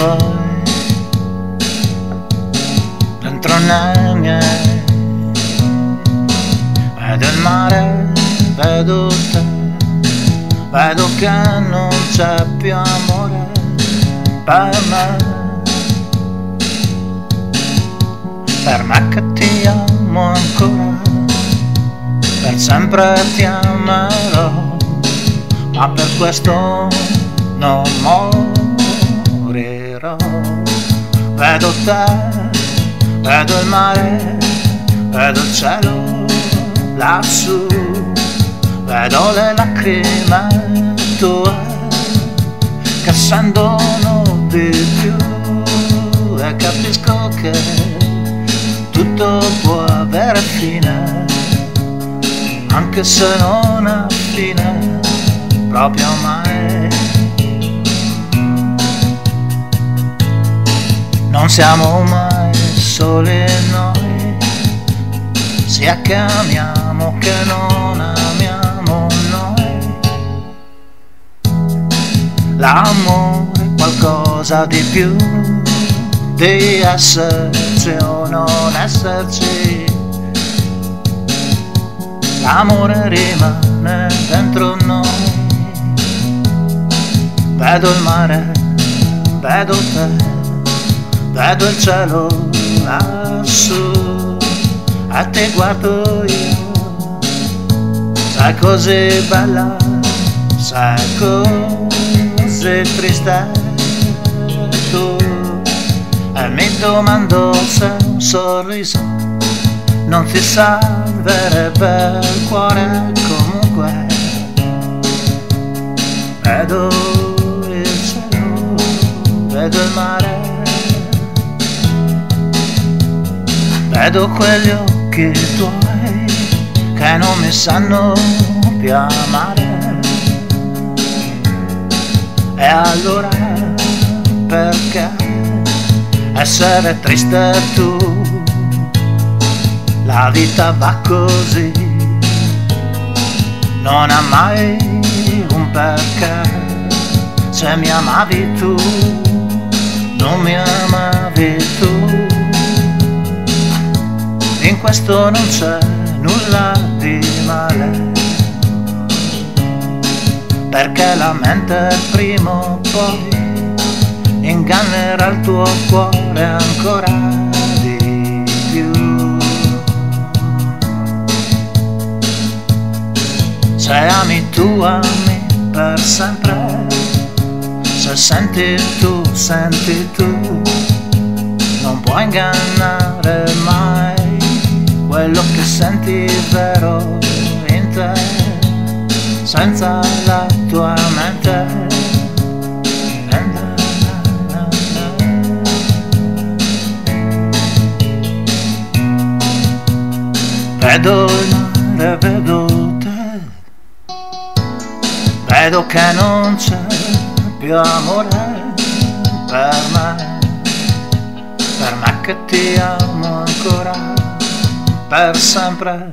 vuoi miei vedo il mare vedo te vedo che non c'è più amore per me. Per me che ti amo ancora per sempre ti amerò ma per questo non morirò vedo te vedo il mare vedo il cielo lassù vedo le lacrime tue che scendono di più e capisco che tutto può avere fine anche se non ha fine proprio mai non siamo mai soli noi. Sia che amiamo che non amiamo noi. L'amore è qualcosa di più di esserci o non esserci. L'amore rimane dentro noi. Vedo il mare vedo te vedo il cielo lassù e ti guardo io. Sei così bella sei così triste? Tu e mi domando se un sorriso non ti salverebbe il cuore comunque. Vedo vedo quegli occhi tuoi che non mi sanno più amare. E allora perché essere triste tu? La vita va così. Non ha mai un perché se mi amavi tu questo non c'è nulla di male. Perché la mente prima o poi ingannerà il tuo cuore ancora di più. Se ami tu ami per sempre. Se senti tu senti tu. Non puoi ingannare mai quello che senti vero in te senza la tua mente. Vedo il mare vedo te. Vedo che non c'è più amore per me per me che ti amo ancora per sempre